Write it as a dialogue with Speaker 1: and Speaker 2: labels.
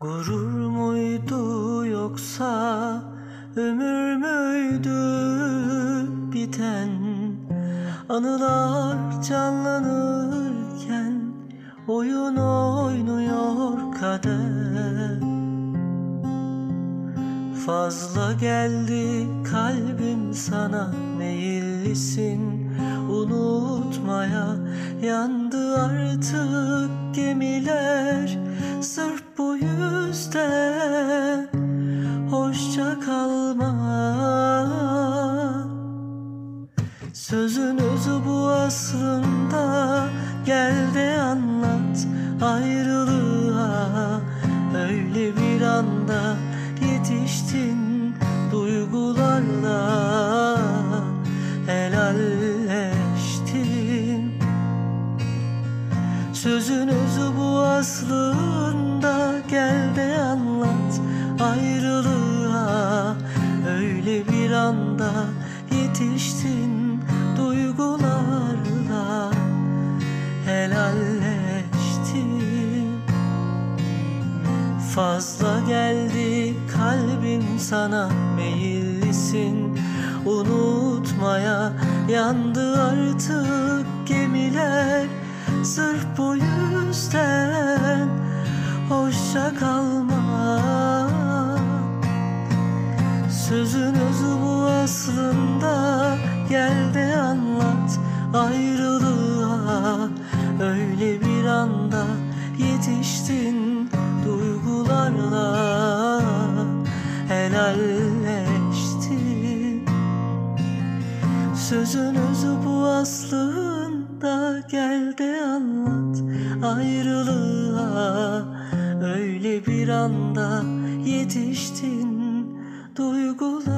Speaker 1: Gurur muydu yoksa ömür müydü biten? Anılar canlanırken oyun oynuyor kader. Fazla geldi kalbim sana meyillisin. Unutmaya Yandı artık gemiler. Sırf bu yüzden hoşça kalma. Sözün özü bu aslında Gel de anlat ayrılığa. Öyle bir anda yetiştin duygularla. Helalleştin Sözün özü bu aslında. Gel de anlat ayrılığa. Öyle bir anda yetiştin duygularla. Helalleştin. Fazla geldi kalbim sana. Meyillisin. Unutmaya yandı artık gemiler Sırf bu yüzden hoşça kalma. Sözün özü bu aslında. Gel de anlat ayrılığa. Öyle bir anda yetiştin duygularla. Helalleştin. Sözün özü bu aslında Gel de anlat ayrılığa. Öyle bir anda yetiştin duygularla